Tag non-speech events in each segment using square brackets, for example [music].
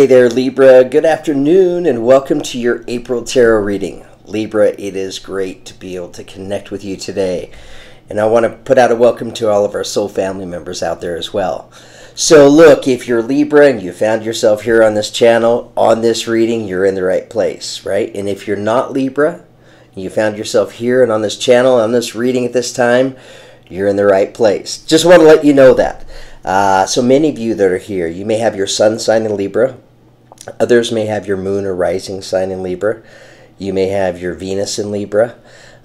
Hey there, Libra. Good afternoon, and welcome to your April tarot reading. Libra, it is great to be able to connect with you today. And I want to put out a welcome to all of our soul family members out there as well. So, look, if you're Libra and you found yourself here on this channel, on this reading, you're in the right place, right? And if you're not Libra, you found yourself here and on this channel, on this reading at this time, you're in the right place. Just want to let you know that. Uh, so many of you that are here, you may have your sun sign in Libra. Others may have your moon or rising sign in Libra. You may have your Venus in Libra.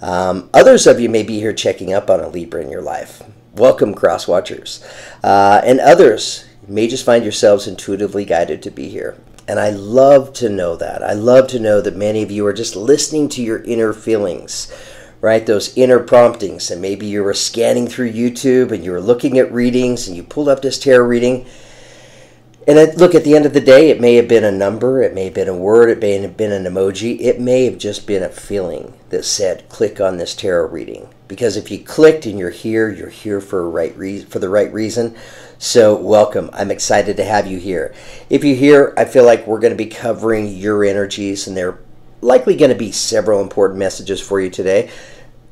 Um, others of you may be here checking up on a Libra in your life. Welcome, cross watchers. Uh, and others may just find yourselves intuitively guided to be here. And I love to know that. I love to know that many of you are just listening to your inner feelings right? Those inner promptings. And maybe you were scanning through YouTube and you were looking at readings and you pulled up this tarot reading. And it, look, at the end of the day, it may have been a number, it may have been a word, it may have been an emoji, it may have just been a feeling that said, click on this tarot reading. Because if you clicked and you're here, you're here for, a right re- for the right reason. So, welcome. I'm excited to have you here. If you're here, I feel like we're going to be covering your energies, and there are likely going to be several important messages for you today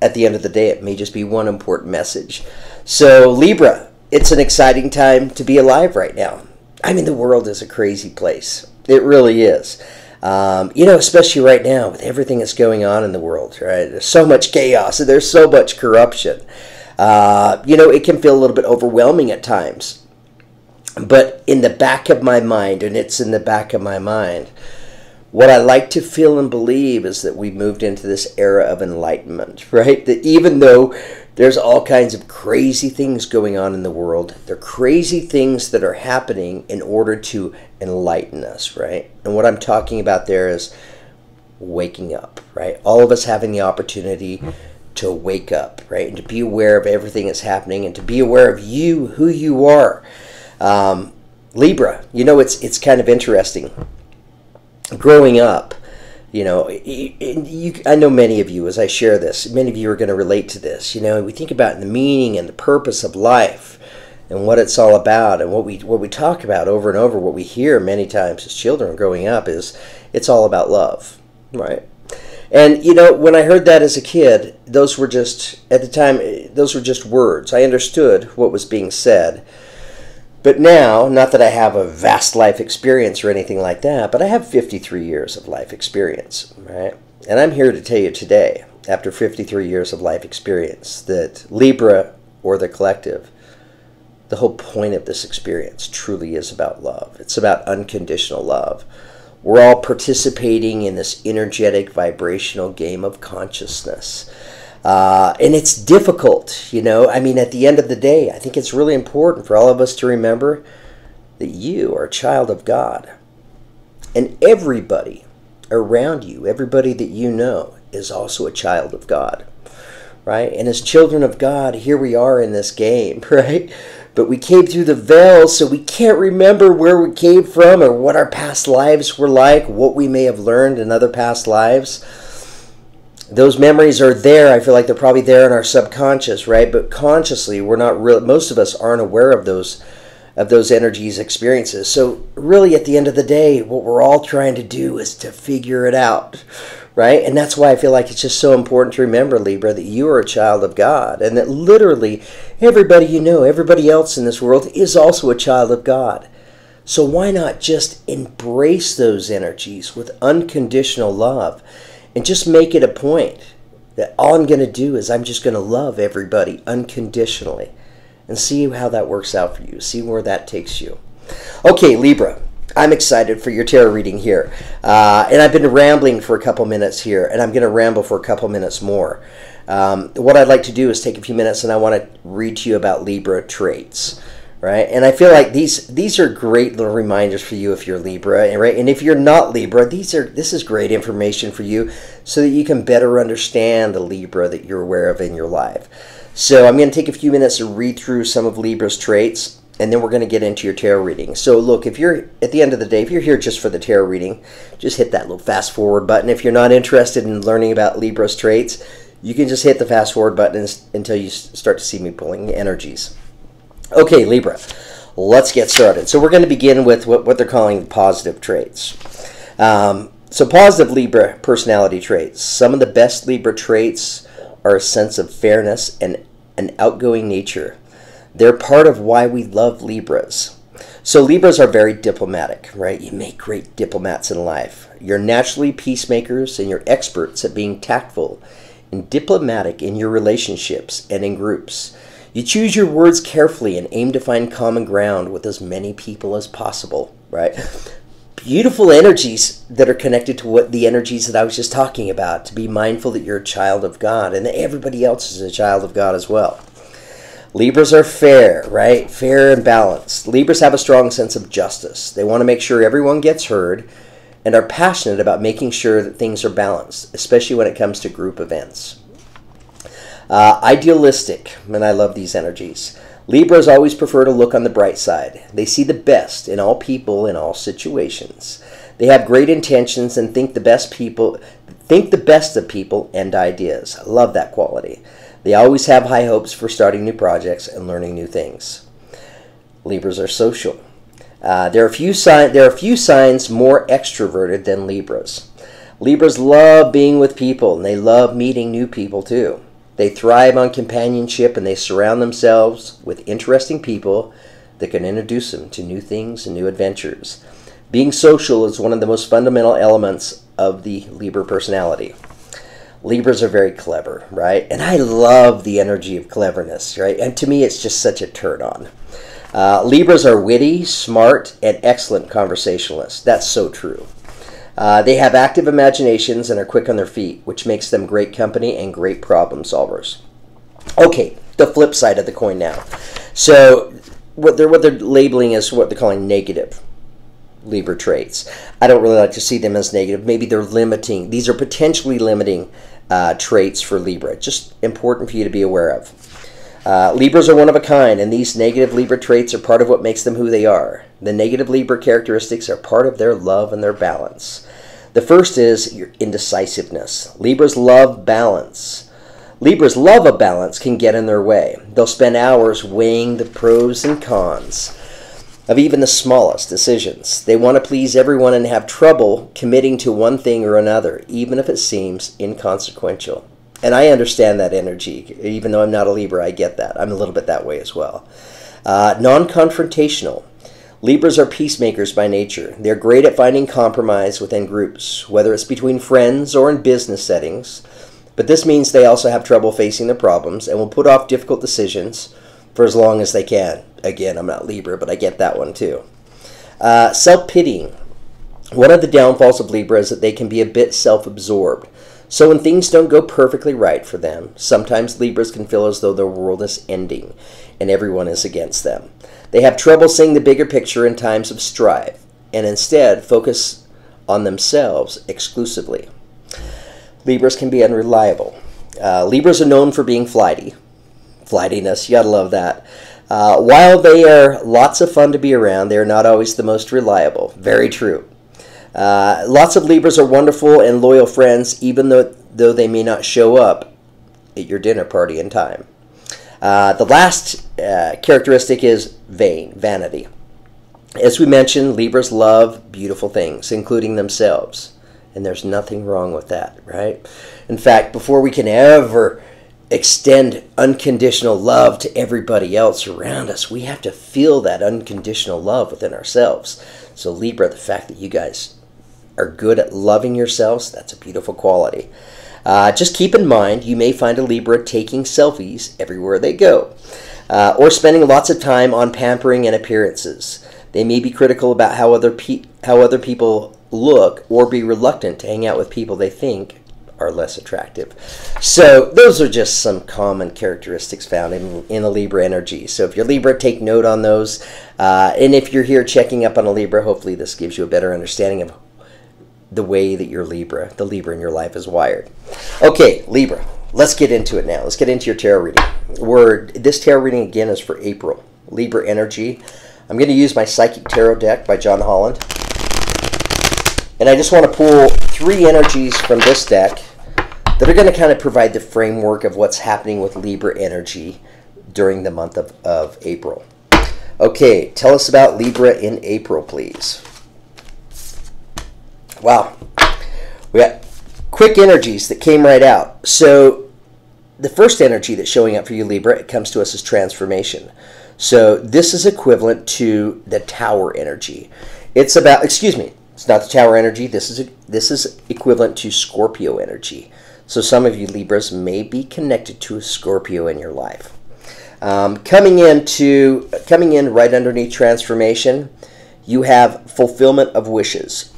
at the end of the day, it may just be one important message. So, Libra, it's an exciting time to be alive right now. I mean, the world is a crazy place. It really is. Um, you know, especially right now with everything that's going on in the world, right? There's so much chaos and there's so much corruption. Uh, you know, it can feel a little bit overwhelming at times. But in the back of my mind, and it's in the back of my mind, what I like to feel and believe is that we moved into this era of enlightenment, [laughs] right? That even though there's all kinds of crazy things going on in the world, they're crazy things that are happening in order to enlighten us, right? And what I'm talking about there is waking up, right? All of us having the opportunity to wake up, right? And to be aware of everything that's happening and to be aware of you, who you are. Um, Libra, you know, it's, it's kind of interesting growing up, you know, you, I know many of you, as I share this, many of you are going to relate to this. You know, we think about the meaning and the purpose of life and what it's all about. And what we what we talk about over and over what we hear many times as children growing up is it's all about love right? And you know when i heard that as a kid those were just at the time eh, those were just words. I understood what was being said but now, not that I have a vast life experience or anything like that, but I have 53 years of life experience, right? And I'm here to tell you today, after 53 years of life experience, that Libra or the collective, the whole point of this experience truly is about love. It's about unconditional love. We're all participating in this energetic vibrational game of consciousness. Uh, and it's difficult, you know. I mean, at the end of the day, I think it's really important for all of us to remember that you are a child of God. And everybody around you, everybody that you know, is also a child of God, right? And as children of God, here we are in this game, [laughs] right? But we came through the veil, so we can't remember where we came from or what our past lives were like, what we may have learned in other past lives those memories are there. I feel like they're probably there in our subconscious, right? But consciously, we're not real. Most of us aren't aware of those of those energies, experiences. So, really, at the end of the day, what we're all trying to do is to figure it out, right? And that's why I feel like it's just so important to remember, Libra, that you are a child of God, and that literally everybody you know, everybody else in this world, is also a child of God. So, why not just embrace those energies with unconditional love? And just make it a point that all I'm going to do is I'm just going to love everybody unconditionally and see how that works out for you. See where that takes you. Okay, Libra. I'm excited for your tarot reading here. Uh, and I've been rambling for a couple minutes here, and I'm going to ramble for a couple minutes more. Um, what I'd like to do is take a few minutes and I want to read to you about Libra traits right? And I feel like these these are great little reminders for you if you're Libra, right? And if you're not Libra, these are this is great information for you so that you can better understand the Libra that you're aware of in your life. So I'm going to take a few minutes to read through some of Libra's traits and then we're going to get into your tarot reading. So look, if you're at the end of the day, if you're here just for the tarot reading, just hit that little fast forward button. If you're not interested in learning about Libra's traits, you can just hit the fast forward button until you start to see me pulling energies. Okay, Libra. let's get started. So we're going to begin with what, what they're calling positive traits. Um, so positive Libra personality traits. Some of the best Libra traits are a sense of fairness and an outgoing nature. They're part of why we love Libras. So Libras are very diplomatic, right? You make great diplomats in life. You're naturally peacemakers and you're experts at being tactful and diplomatic in your relationships and in groups. You choose your words carefully and aim to find common ground with as many people as possible, right? Beautiful energies that are connected to what the energies that I was just talking about. To be mindful that you're a child of God and that everybody else is a child of God as well. Libras are fair, right? Fair and balanced. Libras have a strong sense of justice. They want to make sure everyone gets heard and are passionate about making sure that things are balanced, especially when it comes to group events. Uh, idealistic, and I love these energies. Libras always prefer to look on the bright side. They see the best in all people in all situations. They have great intentions and think the best people think the best of people and ideas. I love that quality. They always have high hopes for starting new projects and learning new things. Libras are social. Uh, there, are few si- there are few signs more extroverted than Libras. Libras love being with people and they love meeting new people too. They thrive on companionship and they surround themselves with interesting people that can introduce them to new things and new adventures. Being social is one of the most fundamental elements of the Libra personality. Libras are very clever, right? And I love the energy of cleverness, right? And to me, it's just such a turn on. Uh, Libras are witty, smart, and excellent conversationalists. That's so true. Uh, they have active imaginations and are quick on their feet, which makes them great company and great problem solvers. Okay, the flip side of the coin now. So what they're what they're labeling is what they're calling negative Libra traits. I don't really like to see them as negative. Maybe they're limiting. These are potentially limiting uh, traits for Libra. Just important for you to be aware of. Uh, Libras are one of a kind, and these negative Libra traits are part of what makes them who they are. The negative Libra characteristics are part of their love and their balance. The first is your indecisiveness. Libras love balance. Libras love a balance can get in their way. They'll spend hours weighing the pros and cons of even the smallest decisions. They want to please everyone and have trouble committing to one thing or another, even if it seems inconsequential. And I understand that energy. Even though I'm not a Libra, I get that. I'm a little bit that way as well. Uh, non confrontational. Libras are peacemakers by nature. They're great at finding compromise within groups, whether it's between friends or in business settings. But this means they also have trouble facing their problems and will put off difficult decisions for as long as they can. Again, I'm not Libra, but I get that one too. Uh, self pitying. One of the downfalls of Libra is that they can be a bit self absorbed. So when things don't go perfectly right for them, sometimes Libras can feel as though their world is ending and everyone is against them. They have trouble seeing the bigger picture in times of strife and instead focus on themselves exclusively. Libras can be unreliable. Uh, Libras are known for being flighty. Flightiness, you gotta love that. Uh, while they are lots of fun to be around, they are not always the most reliable. Very true. Uh, lots of Libras are wonderful and loyal friends, even though, though they may not show up at your dinner party in time. Uh, the last uh, characteristic is vain, vanity. As we mentioned, Libras love beautiful things, including themselves. And there's nothing wrong with that, right? In fact, before we can ever extend unconditional love to everybody else around us, we have to feel that unconditional love within ourselves. So, Libra, the fact that you guys are good at loving yourselves, that's a beautiful quality. Uh, just keep in mind, you may find a Libra taking selfies everywhere they go, uh, or spending lots of time on pampering and appearances. They may be critical about how other pe- how other people look, or be reluctant to hang out with people they think are less attractive. So those are just some common characteristics found in, in a Libra energy. So if you're Libra, take note on those. Uh, and if you're here checking up on a Libra, hopefully this gives you a better understanding of the way that your Libra, the Libra in your life is wired. Okay, Libra, let's get into it now. Let's get into your tarot reading. Word, this tarot reading again is for April. Libra energy. I'm going to use my Psychic Tarot deck by John Holland. And I just want to pull three energies from this deck that are going to kind of provide the framework of what's happening with Libra energy during the month of, of April. Okay, tell us about Libra in April, please. Wow. We got quick energies that came right out. So the first energy that's showing up for you, Libra, it comes to us as transformation. So this is equivalent to the tower energy. It's about, excuse me, it's not the tower energy. This is this is equivalent to Scorpio energy. So some of you Libras may be connected to a Scorpio in your life. Um, coming into coming in right underneath transformation, you have fulfillment of wishes.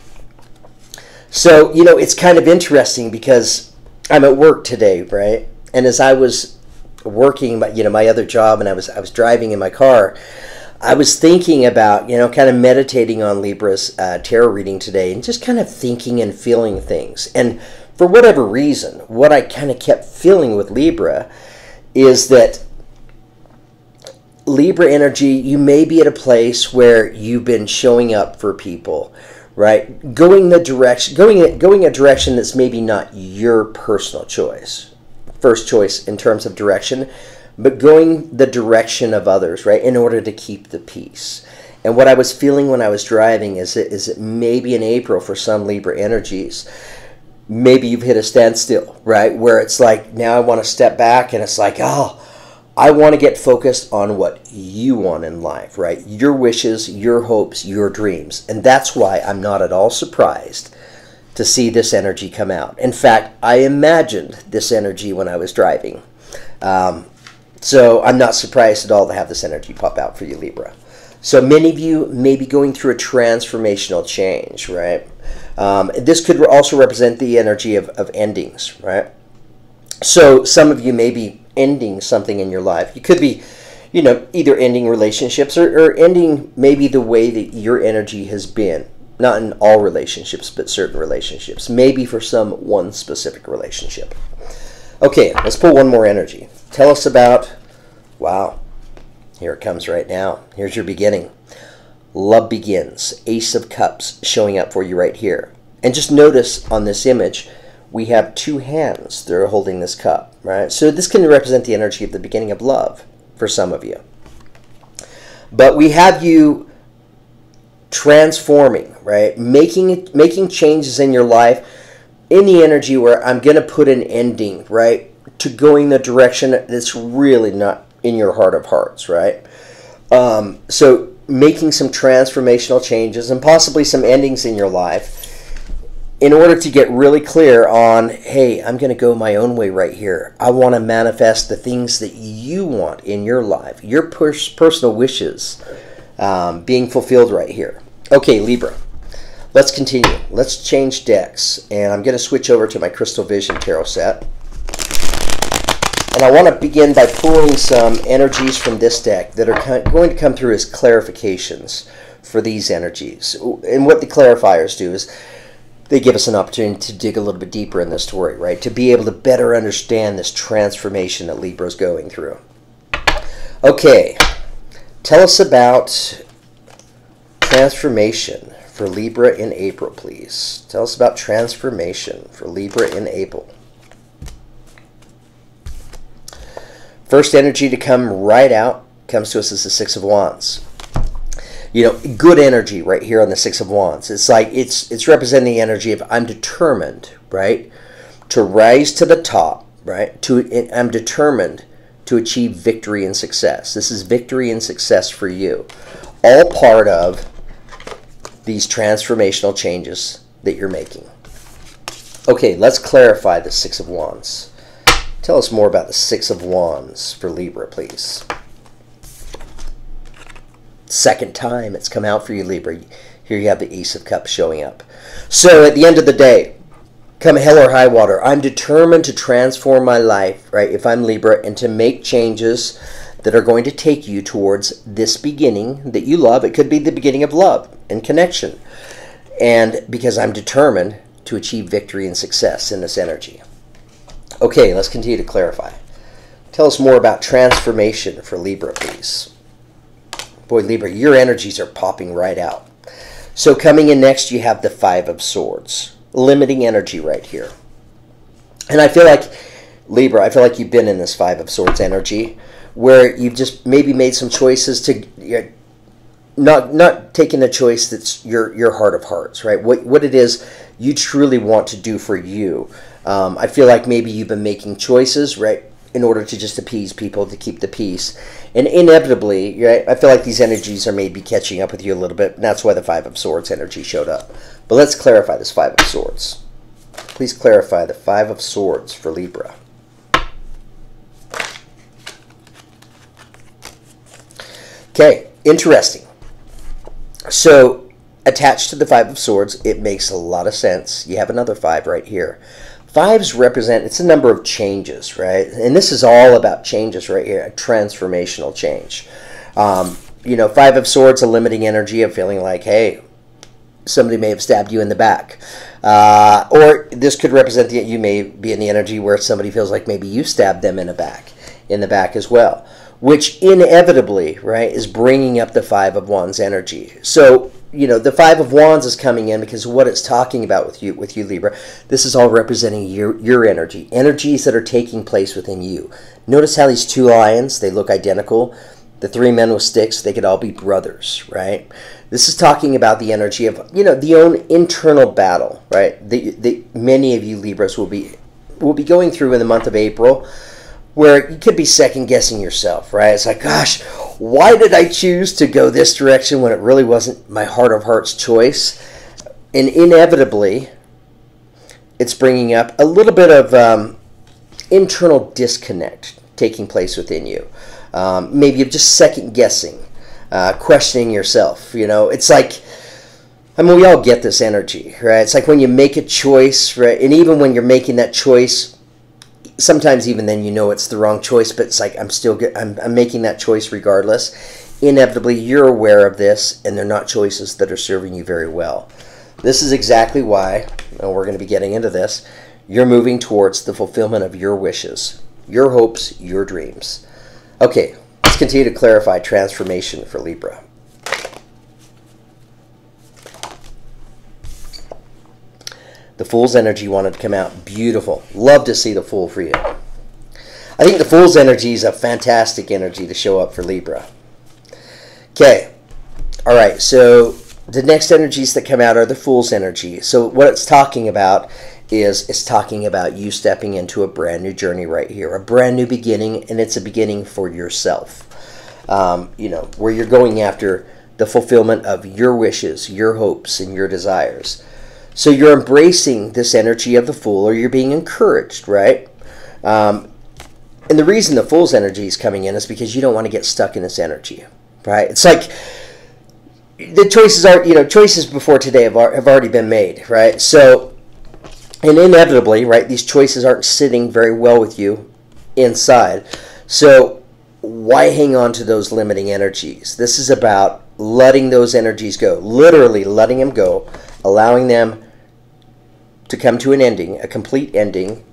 So you know it's kind of interesting because I'm at work today, right? And as I was working, you know, my other job, and I was I was driving in my car. I was thinking about, you know, kind of meditating on Libra's uh, tarot reading today and just kind of thinking and feeling things. And for whatever reason, what I kind of kept feeling with Libra is that Libra energy, you may be at a place where you've been showing up for people, right? Going the direction, going going a direction that's maybe not your personal choice, first choice in terms of direction, but going the direction of others, right, in order to keep the peace. And what I was feeling when I was driving is it is it maybe in April for some Libra energies, maybe you've hit a standstill, right, where it's like now I want to step back and it's like, oh, I want to get focused on what you want in life, right? Your wishes, your hopes, your dreams. And that's why I'm not at all surprised to see this energy come out. In fact, I imagined this energy when I was driving. Um, so I'm not surprised at all to have this energy pop out for you, Libra. So many of you may be going through a transformational change, right? Um, this could also represent the energy of, of endings, right? So some of you may be ending something in your life. You could be, you know, either ending relationships or, or ending maybe the way that your energy has been. Not in all relationships, but certain relationships. Maybe for some one specific relationship. Okay, let's pull one more energy. Tell us about, wow, here it comes right now. Here's your beginning. Love begins. Ace of Cups showing up for you right here. And just notice on this image, we have two hands that are holding this cup, right? So this can represent the energy of the beginning of love for some of you. But we have you transforming, right? Making making changes in your life in the energy where I'm going to put an ending, right? to going the direction that's really not in your heart of hearts, right? Um, so making some transformational changes and possibly some endings in your life in order to get really clear on hey i'm going to go my own way right here. I want to manifest the things that you want in your life your pers- personal wishes um, being fulfilled right here. Okay libra let's continue. Let's change decks and i'm going to switch over to my crystal vision tarot set. And I want to begin by pulling some energies from this deck that are going to come through as clarifications for these energies. And what the clarifiers do is they give us an opportunity to dig a little bit deeper in the story, right? To be able to better understand this transformation that Libra is going through. Okay, tell us about transformation for Libra in April, please. Tell us about transformation for Libra in April. First energy to come right out comes to us as the Six of Wands. You know, good energy right here on the Six of Wands. It's like it's it's representing the energy of I'm determined, right, to rise to the top, right? To I'm determined to achieve victory and success. This is victory and success for you. All part of these transformational changes that you're making. Okay, let's clarify the Six of Wands. Tell us more about the Six of Wands for Libra, please. Second time it's come out for you, Libra. Here you have the Ace of Cups showing up. So at the end of the day, come hell or high water, I'm determined to transform my life, right, if I'm Libra, and to make changes that are going to take you towards this beginning that you love. It could be the beginning of love and connection. And because I'm determined to achieve victory and success in this energy. Okay, let's continue to clarify. Tell us more about transformation for Libra, please. Boy, Libra, your energies are popping right out. So coming in next, you have the Five of Swords. Limiting energy right here. And I feel like, Libra, I feel like you've been in this Five of Swords energy where you've just maybe made some choices to not not taking a choice that's your your heart of hearts, right? What what it is you truly want to do for you. Um, I feel like maybe you've been making choices, right, in order to just appease people to keep the peace, and inevitably, right, I feel like these energies are maybe catching up with you a little bit. And that's why the Five of Swords energy showed up. But let's clarify this Five of Swords. Please clarify the Five of Swords for Libra. Okay, interesting. So, attached to the Five of Swords, it makes a lot of sense. You have another five right here. Fives represent, it's a number of changes, right? And this is all about changes right here, transformational change. Um, you know, Five of Swords, a limiting energy of feeling like, hey, somebody may have stabbed you in the back. Uh, or this could represent that you may be in the energy where somebody feels like maybe you stabbed them in the back, in the back as well which inevitably, right, is bringing up the Five of Wands energy. So, you know, the Five of Wands is coming in because what it's talking about with you, with you, Libra. This is all representing your your energy, energies that are taking place within you. Notice how these two lions they look identical. The three men with sticks, they could all be brothers, right? This is talking about the energy of you know the own internal battle, right? The, the many of you Libras will be will be going through in the month of April where you could be second guessing yourself, right? It's like, gosh, why did I choose to go this direction when it really wasn't my heart of hearts choice? And inevitably, it's bringing up a little bit of um, internal disconnect taking place within you. Um, maybe you're just second guessing, uh, questioning yourself. You know, it's like, I mean, we all get this energy, right? It's like when you make a choice, right? And even when you're making that choice, sometimes even then you know it's the wrong choice, but it's like I'm still get, I'm, I'm making that choice regardless. Inevitably, you're aware of this, and they're not choices that are serving you very well. This is exactly why, and we're going to be getting into this, you're moving towards the fulfillment of your wishes, your hopes, your dreams. Okay, let's continue to clarify transformation for Libra. The Fool's energy wanted to come out. Beautiful. Love to see the Fool for you. I think the Fool's energy is a fantastic energy to show up for Libra. Okay. All right. So the next energies that come out are the Fool's energy. So what it's talking about is it's talking about you stepping into a brand new journey right here, a brand new beginning, and it's a beginning for yourself. Um, you know, where you're going after the fulfillment of your wishes, your hopes, and your desires. So you're embracing this energy of the fool, or you're being encouraged, right? Um, and the reason the fool's energy is coming in is because you don't want to get stuck in this energy, right? It's like the choices are, you know, choices before today have, have already been made, right? So, and inevitably, right, these choices aren't sitting very well with you inside. So, why hang on to those limiting energies? This is about letting those energies go, literally letting them go, allowing them to come to an ending, a complete ending.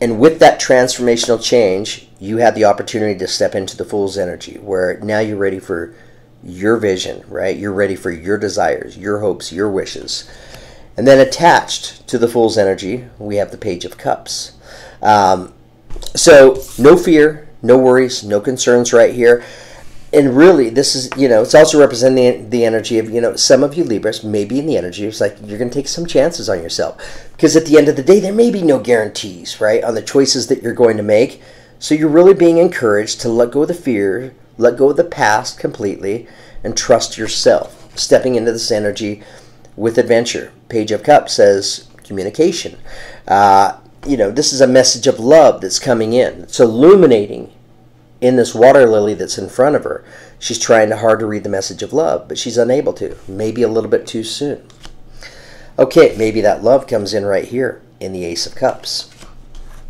And with that transformational change, you have the opportunity to step into the fool's energy where now you're ready for your vision, right? You're ready for your desires, your hopes, your wishes. And then attached to the fool's energy, we have the Page of Cups. Um, so, no fear, no worries, no concerns right here and really this is you know it's also representing the, energy of you know some of you libras may be in the energy it's like you're going to take some chances on yourself. Because at the end of the day there may be no guarantees right on the choices that you're going to make. So you're really being encouraged to let go of the fear let go of the past completely and trust yourself. Stepping into this energy with adventure. Page of cups says communication. Uh, you know this is a message of love that's coming in. It's illuminating in this water lily that's in front of her. She's trying hard to read the message of love, but she's unable to. Maybe a little bit too soon. Okay, maybe that love comes in right here in the Ace of Cups.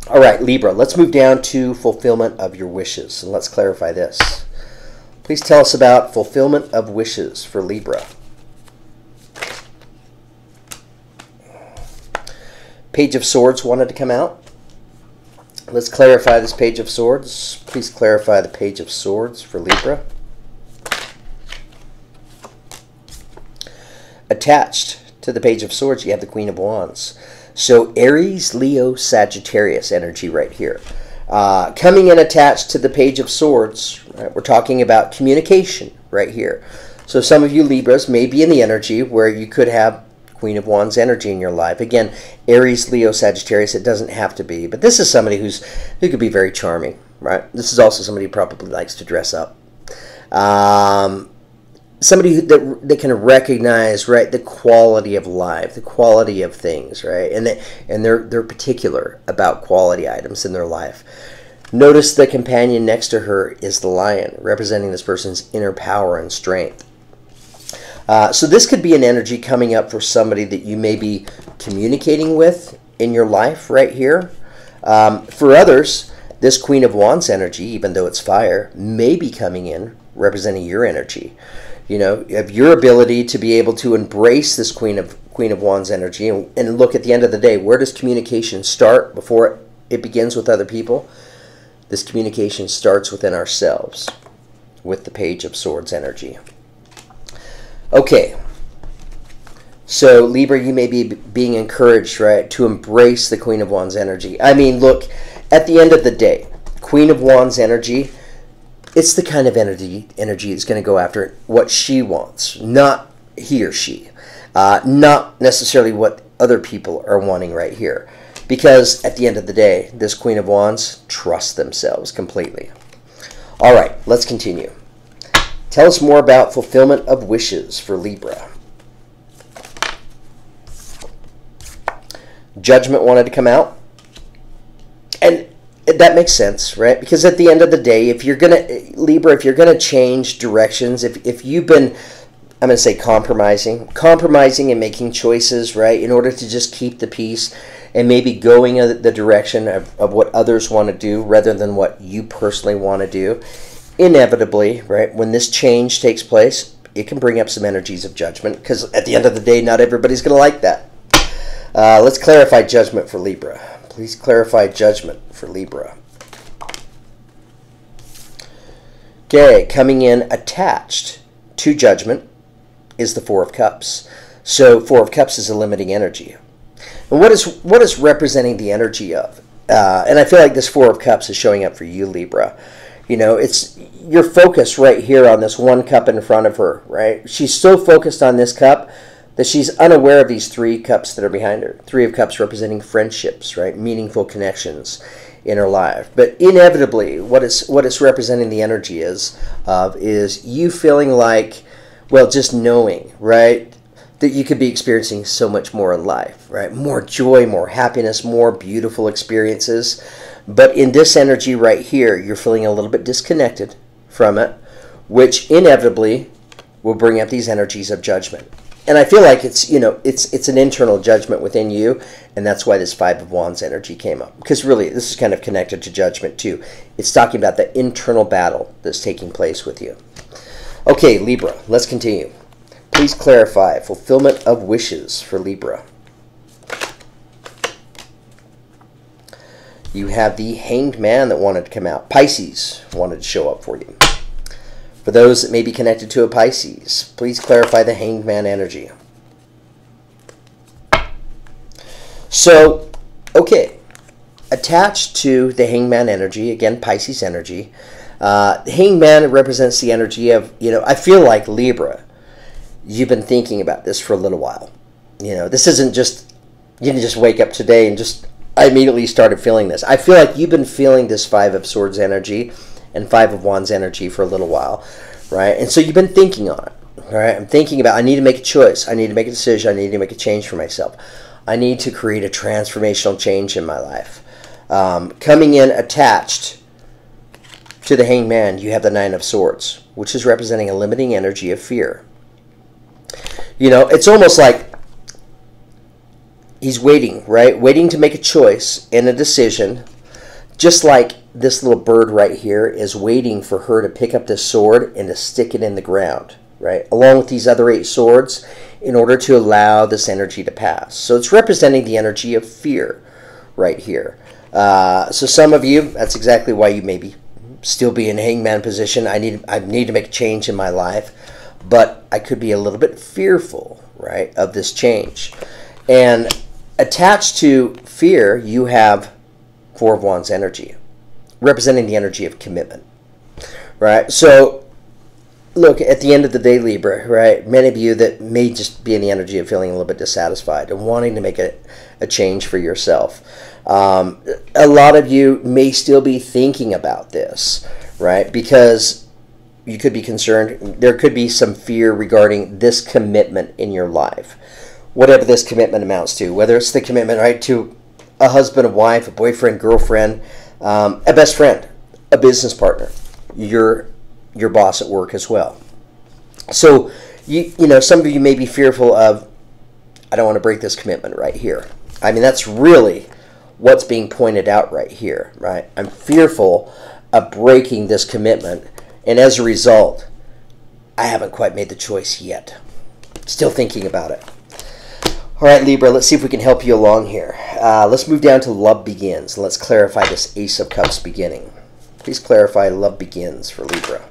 All right, Libra, let's move down to fulfillment of your wishes, and let's clarify this. Please tell us about fulfillment of wishes for Libra. Page of Swords wanted to come out. Let's clarify this Page of Swords. Please clarify the Page of Swords for Libra. Attached to the Page of Swords, you have the Queen of Wands. So Aries, Leo, Sagittarius energy right here. Uh, coming in attached to the Page of Swords, right, we're talking about communication right here. So some of you Libras may be in the energy where you could have Queen of Wands energy in your life. Again, Aries, Leo, Sagittarius, it doesn't have to be, but this is somebody who's who could be very charming, right? This is also somebody who probably likes to dress up. Um, somebody that that can recognize right the quality of life, the quality of things, right, and they, and they're they're particular about quality items in their life. Notice the companion next to her is the lion, representing this person's inner power and strength. Uh, so this could be an energy coming up for somebody that you may be communicating with in your life right here. Um, for others, this Queen of Wands energy, even though it's fire, may be coming in representing your energy you know, of your ability to be able to embrace this Queen of Queen of Wands energy and, and look at the end of the day, where does communication start before it, it begins with other people? This communication starts within ourselves with the Page of Swords energy. Okay. So, Libra, you may be being encouraged, right, to embrace the Queen of Wands energy. I mean, look, at the end of the day, Queen of Wands energy it's the kind of energy energy that's going to go after what she wants, not he or she, uh, not necessarily what other people are wanting right here. Because at the end of the day, this Queen of Wands trusts themselves completely. All right, let's continue. Tell us more about fulfillment of wishes for Libra. Judgment wanted to come out. And that makes sense, right? Because at the end of the day, if you're gonna Libra, if you're gonna change directions, if if you've been I'm going to say compromising, compromising and making choices, right, in order to just keep the peace and maybe going the direction of, of what others want to do rather than what you personally want to do. Inevitably, right, when this change takes place, it can bring up some energies of judgment because at the end of the day, not everybody's going to like that. Uh, let's clarify judgment for Libra. Please clarify judgment for Libra. Okay, coming in attached to judgment is the Four of Cups. So Four of Cups is a limiting energy. And what is what is representing the energy of? Uh, and I feel like this Four of Cups is showing up for you, Libra. You know, it's your focus right here on this one cup in front of her, right? She's so focused on this cup that she's unaware of these three cups that are behind her. Three of cups representing friendships, right? Meaningful connections in her life. But inevitably, what it's what it's representing the energy is of is you feeling like, well, just knowing, right? That you could be experiencing so much more in life, right? More joy, more happiness, more beautiful experiences. But in this energy right here, you're feeling a little bit disconnected from it, which inevitably will bring up these energies of judgment and I feel like it's you know it's it's an internal judgment within you, and that's why this five of wands energy came up. Because really, this is kind of connected to judgment too. It's talking about the internal battle that's taking place with you. Okay, Libra, let's continue. Please clarify fulfillment of wishes for Libra. You have the hanged man that wanted to come out. Pisces wanted to show up for you. For those that may be connected to a Pisces, please clarify the hanged man energy. So, okay, attached to the hangman energy, again, Pisces energy, uh, the hangman represents the energy of, you know, I feel like Libra, you've been thinking about this for a little while. You know, this isn't just, you didn't just wake up today and just, I immediately started feeling this. I feel like you've been feeling this Five of Swords energy and Five of Wands energy for a little while, right? And so you've been thinking on it, right? I'm thinking about, I need to make a choice. I need to make a decision. I need to make a change for myself. I need to create a transformational change in my life. Um, coming in attached to the Hanged Man, you have the Nine of Swords, which is representing a limiting energy of fear. You know, it's almost like he's waiting, right? Waiting to make a choice and a decision, just like this little bird right here is waiting for her to pick up this sword and to stick it in the ground, right? Along with these other eight swords in order to allow this energy to pass. So it's representing the energy of fear right here. Uh, so some of you, that's exactly why you maybe still be in hangman position. I need I need to make a change in my life, but I could be a little bit fearful, right, of this change. And attached to fear, you have Four of Wands energy representing the energy of commitment. Right? So look, at the end of the day, Libra, right? Many of you that may just be in the energy of feeling a little bit dissatisfied and wanting to make a, a change for yourself. Um, a lot of you may still be thinking about this, right? Because you could be concerned, there could be some fear regarding this commitment in your life. Whatever this commitment amounts to, whether it's the commitment, right, to a husband, a wife, a boyfriend, girlfriend, um, a best friend, a business partner, your your boss at work as well. So you you know some of you may be fearful of I don't want to break this commitment right here. I mean that's really what's being pointed out right here, right? I'm fearful of breaking this commitment and as a result I haven't quite made the choice yet. Still thinking about it. All right, Libra, let's see if we can help you along here. Uh, let's move down to love begins. Let's clarify this Ace of Cups beginning. Please clarify love begins for Libra.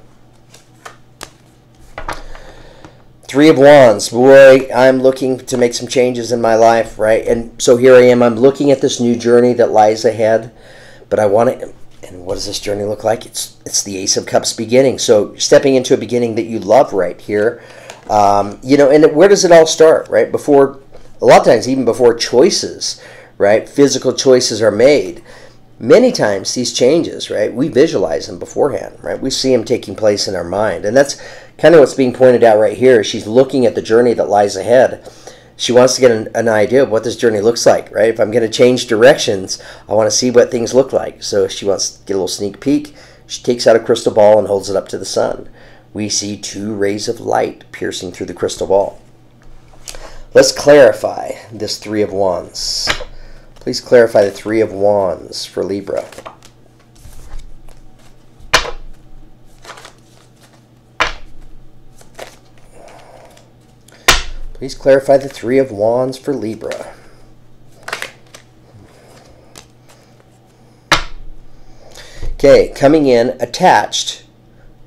Three of Wands. Boy, I'm looking to make some changes in my life, right? And so here I am. I'm looking at this new journey that lies ahead, but I want to. And what does this journey look like? It's it's the Ace of Cups beginning. So stepping into a beginning that you love right here. Um, you know, and where does it all start, right? Before a lot of times even before choices, right? Physical choices are made. Many times these changes, right? We visualize them beforehand, right? We see them taking place in our mind. And that's kind of what's being pointed out right here. She's looking at the journey that lies ahead. She wants to get an, an idea of what this journey looks like, right? If I'm going to change directions, I want to see what things look like. So she wants to get a little sneak peek. She takes out a crystal ball and holds it up to the sun. We see two rays of light piercing through the crystal ball. Let's clarify this Three of Wands. Please clarify the Three of Wands for Libra. Please clarify the Three of Wands for Libra. Okay, coming in attached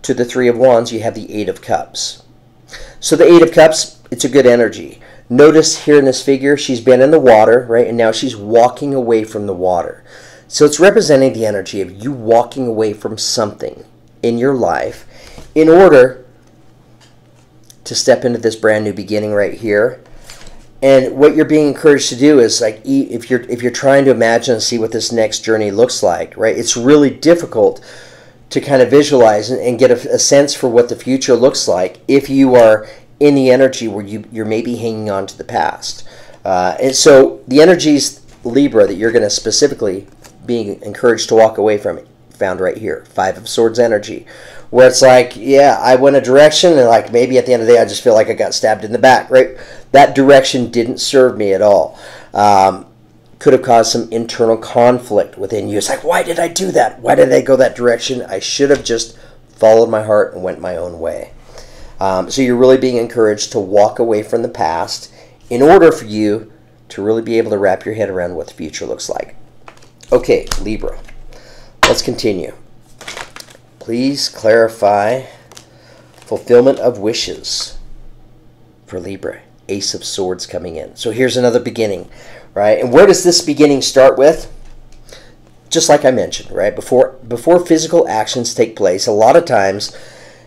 to the Three of Wands, you have the Eight of Cups. So the Eight of Cups, it's a good energy. Notice here in this figure, she's been in the water, right? And now she's walking away from the water. So it's representing the energy of you walking away from something in your life in order to step into this brand new beginning right here. And what you're being encouraged to do is like if you're if you're trying to imagine and see what this next journey looks like, right? It's really difficult to kind of visualize and, and get a, a sense for what the future looks like if you are in the energy where you, you're maybe hanging on to the past. Uh, and so the energies, Libra, that you're going to specifically being encouraged to walk away from, found right here. Five of Swords energy, where it's like, yeah, I went a direction, and like maybe at the end of the day, I just feel like I got stabbed in the back, right? That direction didn't serve me at all. Um, could have caused some internal conflict within you. It's like, why did I do that? Why did I go that direction? I should have just followed my heart and went my own way. Um, so you're really being encouraged to walk away from the past in order for you to really be able to wrap your head around what the future looks like. Okay, Libra. Let's continue. Please clarify fulfillment of wishes for Libra. Ace of Swords coming in. So here's another beginning, right? And where does this beginning start with? Just like I mentioned, right? Before before physical actions take place, a lot of times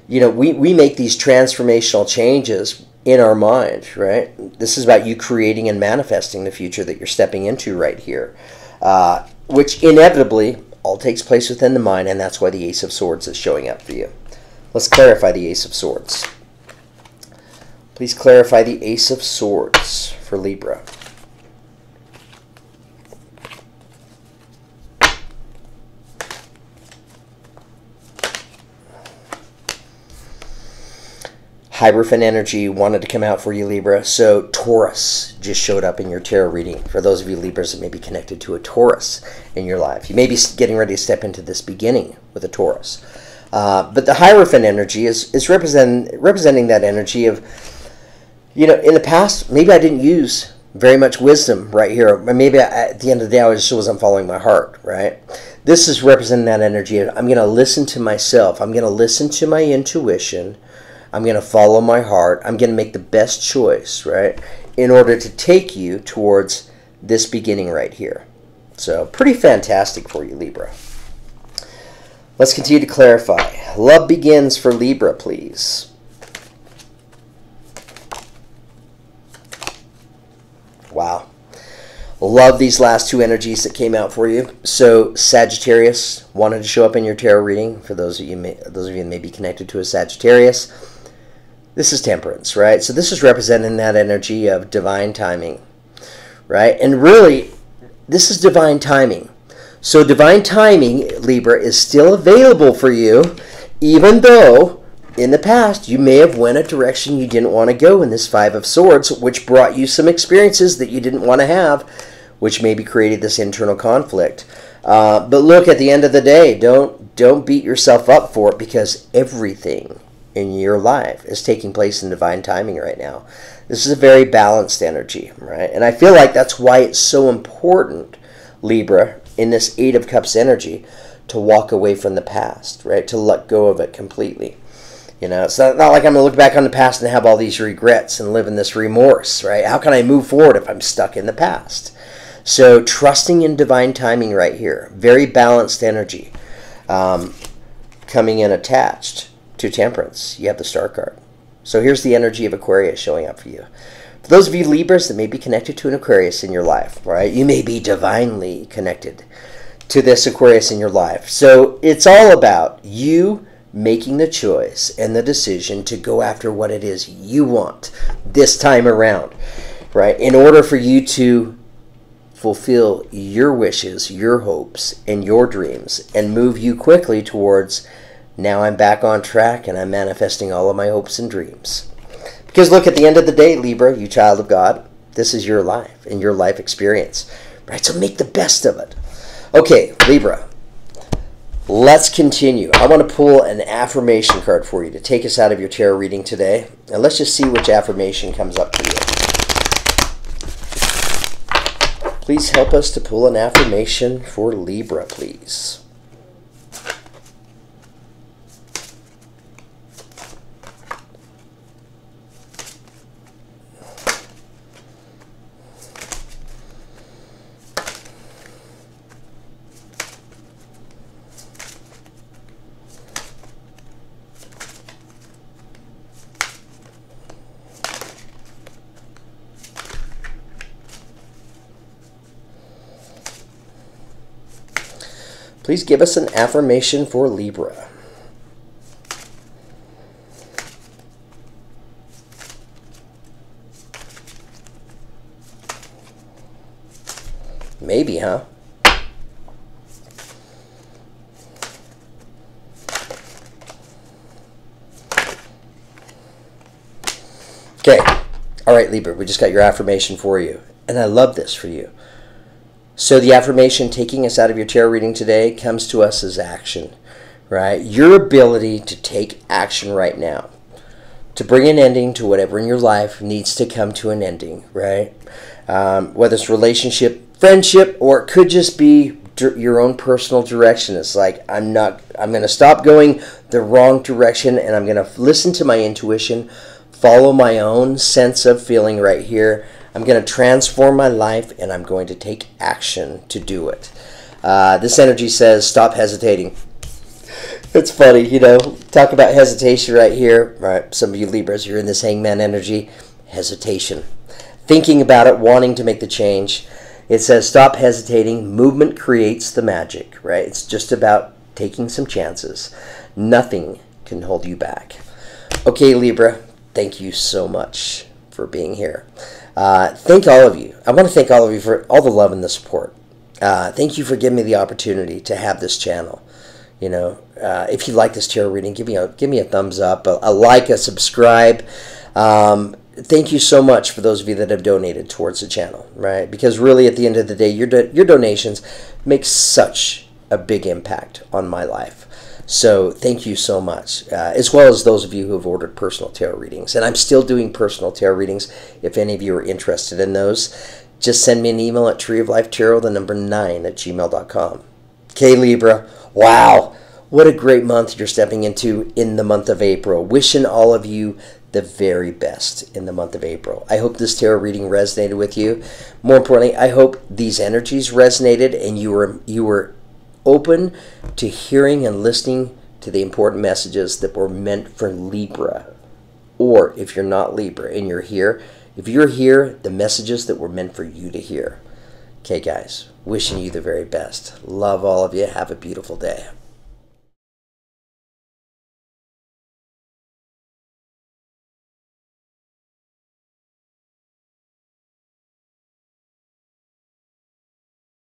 you know, we, we make these transformational changes in our mind, right? This is about you creating and manifesting the future that you're stepping into right here, uh, which inevitably all takes place within the mind, and that's why the Ace of Swords is showing up for you. Let's clarify the Ace of Swords. Please clarify the Ace of Swords for Libra. Hierophant energy wanted to come out for you, Libra. So Taurus just showed up in your tarot reading. For those of you Libras that may be connected to a Taurus in your life, you may be getting ready to step into this beginning with a Taurus. Uh, but the Hierophant energy is is represent, representing that energy of, you know, in the past maybe I didn't use very much wisdom right here. Maybe I, at the end of the day I just wasn't following my heart, right? This is representing that energy. I'm going to listen to myself. I'm going to listen to my intuition I'm going to follow my heart. I'm going to make the best choice, right? In order to take you towards this beginning right here. So, pretty fantastic for you, Libra. Let's continue to clarify. Love begins for Libra, please. Wow. Love these last two energies that came out for you. So Sagittarius wanted to show up in your tarot reading. For those of you, may, those of you may be connected to a Sagittarius, this is Temperance, right? So this is representing that energy of divine timing, right? And really, this is divine timing. So divine timing, Libra, is still available for you, even though in the past you may have went a direction you didn't want to go in this Five of Swords, which brought you some experiences that you didn't want to have, which maybe created this internal conflict. Uh, but look, at the end of the day, don't don't beat yourself up for it because everything in your life is taking place in divine timing right now. This is a very balanced energy, right? And I feel like that's why it's so important, Libra, in this Eight of Cups energy, to walk away from the past, right? To let go of it completely. You know, it's not, not like I'm going to look back on the past and have all these regrets and live in this remorse, right? How can I move forward if I'm stuck in the past? So, trusting in divine timing right here. Very balanced energy um, coming in attached to temperance, you have the star card. So here's the energy of Aquarius showing up for you. For those of you Libras that may be connected to an Aquarius in your life, right? You may be divinely connected to this Aquarius in your life. So it's all about you making the choice and the decision to go after what it is you want this time around, right? In order for you to fulfill your wishes, your hopes, and your dreams and move you quickly towards now I'm back on track and I'm manifesting all of my hopes and dreams. Because look, at the end of the day, Libra, you child of God, this is your life and your life experience. Right? So make the best of it. Okay, Libra, let's continue. I want to pull an affirmation card for you to take us out of your tarot reading today. And let's just see which affirmation comes up for you. Please help us to pull an affirmation for Libra, please. Please give us an affirmation for Libra. Maybe, huh? Okay. All right, Libra, we just got your affirmation for you. And I love this for you. So the affirmation taking us out of your tarot reading today comes to us as action, right? Your ability to take action right now, to bring an ending to whatever in your life needs to come to an ending, right? Um, whether it's relationship, friendship, or it could just be your own personal direction. It's like I'm not. I'm going to stop going the wrong direction, and I'm going to listen to my intuition, follow my own sense of feeling right here I'm going to transform my life and I'm going to take action to do it. Uh, this energy says, stop hesitating. [laughs] It's funny, you know, talk about hesitation right here. Right, some of you Libras, you're in this hangman energy. Hesitation. Thinking about it, wanting to make the change. It says, stop hesitating. Movement creates the magic, right? It's just about taking some chances. Nothing can hold you back. Okay, Libra, thank you so much for being here. Uh, thank all of you. I want to thank all of you for all the love and the support. Uh, thank you for giving me the opportunity to have this channel. You know, uh, if you like this tarot reading, give me a give me a thumbs up, a, a like, a subscribe. Um, thank you so much for those of you that have donated towards the channel, right? Because really, at the end of the day, your do your donations make such a big impact on my life. So thank you so much, uh, as well as those of you who have ordered personal tarot readings. And I'm still doing personal tarot readings. If any of you are interested in those, just send me an email at treeoflifetarot, the number 9 at gmail.com. Okay, Libra, wow, what a great month you're stepping into in the month of April. Wishing all of you the very best in the month of April. I hope this tarot reading resonated with you. More importantly, I hope these energies resonated and you were you were open to hearing and listening to the important messages that were meant for Libra. Or if you're not Libra and you're here, if you're here, the messages that were meant for you to hear. Okay, guys, wishing you the very best. Love all of you. Have a beautiful day.